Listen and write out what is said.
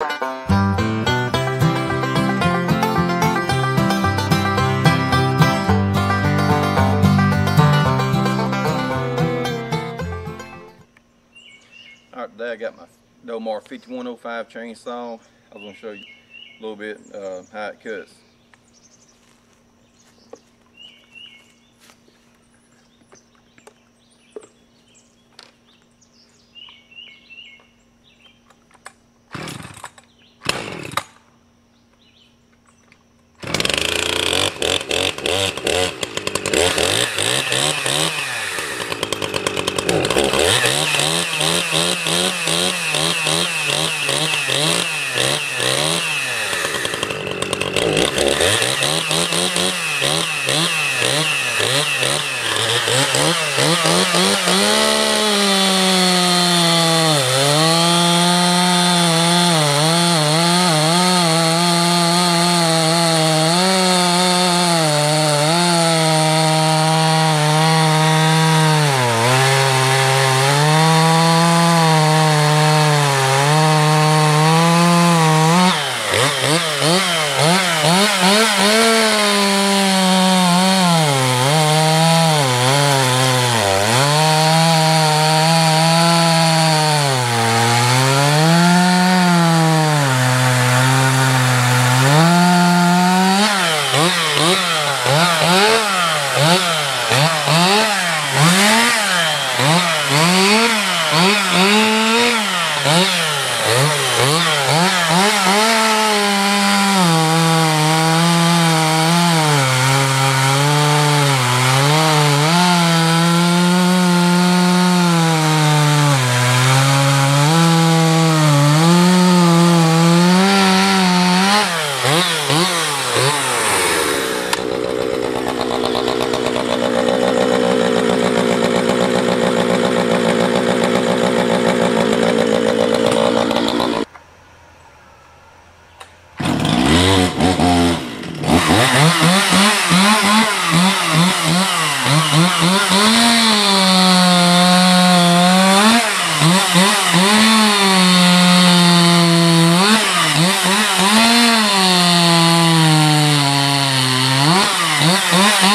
Alright, today I got my Dolmar 5105 chainsaw. I was going to show you a little bit uh, how it cuts. Uh-huh.